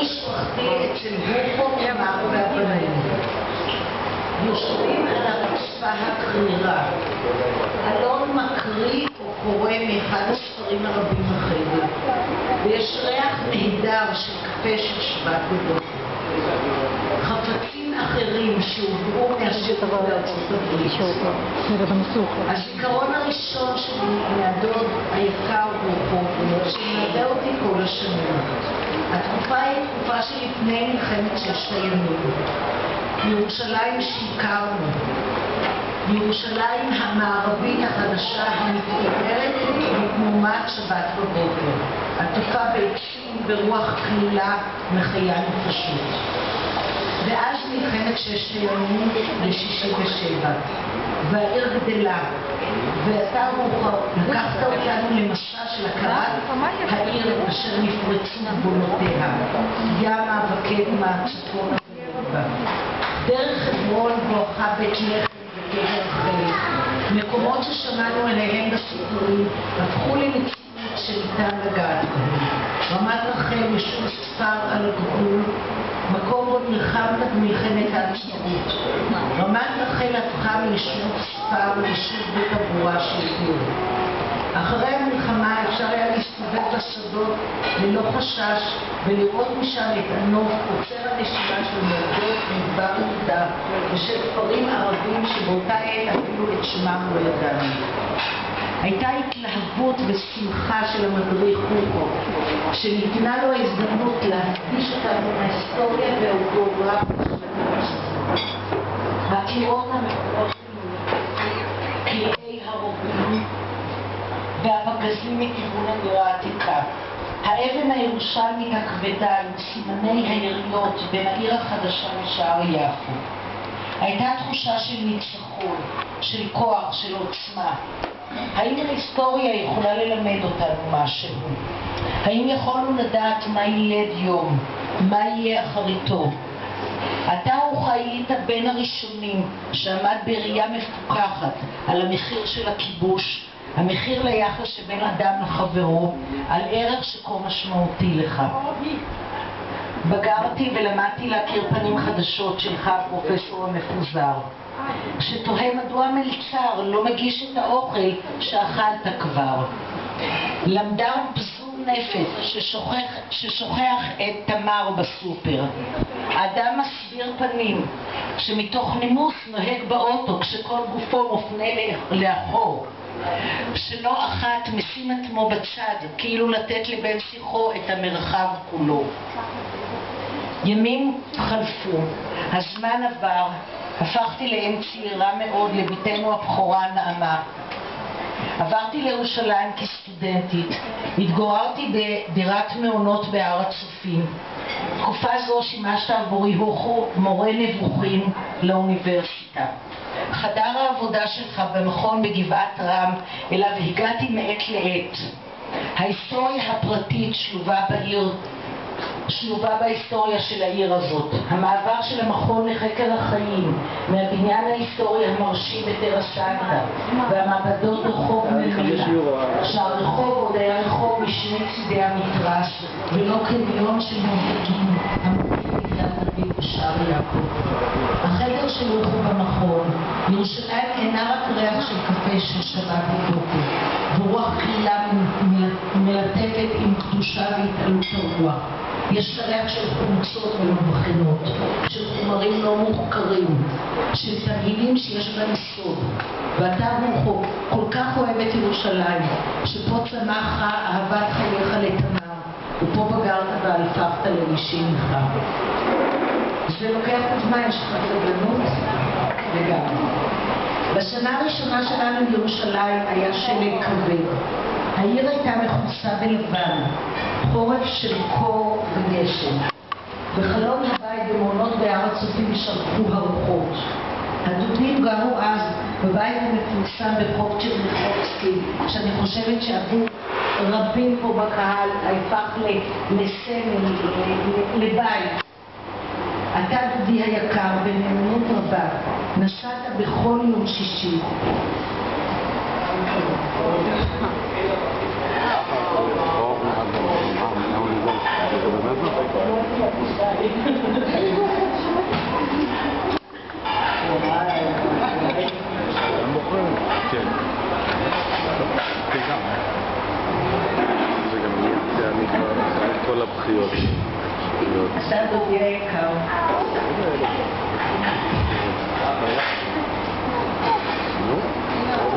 משפחתי אצל בוכו תמר והבנים. יושבים על הרצפה הקרירה. אלון מקריא או קורא מאחד הספרים הרבים בחדר, ויש ריח נהדר של קפה של שבת בבוקר. חפצים אחרים שהובאו מהשטח בארצות הברית. הזיכרון הראשון שלי מהדוד היקר ברוכו, שמלווה אותי כל השנים. התקופה היא תקופה שלפני מלחמת ששת הימים. ירושלים שהכרנו. ירושלים המערבית החדשה המתעוררת מתנומת שבת בבוקר, עטופה בעצים ברוח קלילה מחיה נפשות. ואז מלחמת ששת הימים לשישי ושבע, והעיר גדלה, ואתה רוחה, לקחת אותנו למסע של הכרת העיר אשר נפרצו גבולותיה, ימה וקדמה, צפונה ורבה. דרך חברון בואכה בית לחם וקבר רחל, מקומות ששמענו עליהם בסיפורים, הפכו למציאות שניתן לגעת בהם. רמת רחל, יישוב ספר על הגבול, במלחמת העצמאות. רמת רחל הפכה מיישוב ספר ליישוב בית הגבורה של עיר. אחרי המלחמה אפשר היה להסתובב בשדות ללא חשש ולראות משם את הנוף עוצר הנשימה של מורדות מדבר יהודה ושל כפרים ערבים שבאותה עת אפילו את שמם לא ידענו. הייתה התלהבות ושמחה של המדריך הוקו, שניתנה לו ההזדמנות להקדיש אותנו מההיסטוריה הכנסת. הקירות המקורות קריאי הרובים והפגזים מכיוון העיר העתיקה. האבן הירושלמית הכבדה עם סימני היריות בין העיר החדשה לשער יפו. הייתה תחושה של ניצחון, של כוח, של עוצמה. האם ההיסטוריה יכולה ללמד אותנו משהו? האם יכולנו לדעת מה ילד יום? מה יהיה אחריתו? אתה וחיית בין הראשונים שעמד בראייה מפוקחת על המחיר של הכיבוש, המחיר ליחס שבין אדם לחברו, על ערך שכה משמעותי לך. בגרתי ולמדתי להכיר פנים חדשות שלך, הפרופסור המפוזר, שתוהה מדוע מלצר לא מגיש את האוכל שאכלת כבר. למדה פזור נפש ששוכח, ששוכח את תמר בסופר. אדם מסביר פנים שמתוך נימוס נוהג באוטו כשכל גופו מופנה לאחור. שלא אחת משים עצמו בצד, כאילו לתת לבן שיחו את המרחב כולו. ימים חלפו, הזמן עבר, הפכתי לאם צעירה מאוד לביתנו הבכורה נעמה. עברתי לירושלים כסטודנטית, התגוררתי בדירת מעונות בהר הצופים. תקופה זו שימשת עבורי הוכו מורה נבוכים לאוניברסיטה. חדר העבודה שלך במכון בגבעת רם, אליו הגעתי מעת לעת. ההיסטוריה הפרטית שלובה בעיר שלובה בהיסטוריה של העיר הזאת. המעבר של המכון לחקר החיים מהבניין ההיסטורי המרשים בטרה סנטה והמעבדות רחוב ממילה שהרחוב עוד היה רחוב משני צידי המתרס ולא קניון של מובהקים המוביל בשער יעקב. החדר של רחוב המכון, ירושלים אינה רק ריח של קפה של שבת בבוקר ורוח קלילה מלטפת עם קדושה והתעלות הרוח יש ריח של חומצות ומבחינות, של חומרים לא מוחקרים, של תרגילים שיש בהם סוד. ואתה רוחו כל כך אוהב את ירושלים, שפה צמחה אהבת חייך לתמר, ופה בגרת והלפפת לאישי ממך. זה לוקח את הזמן, יש לך סבלנות? לגמרי. בשנה הראשונה שלנו בירושלים היה שלג כבד. העיר הייתה מכוסה בלבן, חורף של קור וגשם. בחלון הבית במעונות בהר הצופים שרקו הרוחות. הדודים גרו אז בבית המפורסם ברחוב צ'רניחובסקי, שאני חושבת שעבור רבים פה בקהל הפך לסמל, לבית. אתה דודי היקר, בנאמנות רבה, נסעת בכל יום שישי. הם בוחרים. כן. תיגע. זה גם יהיה, אני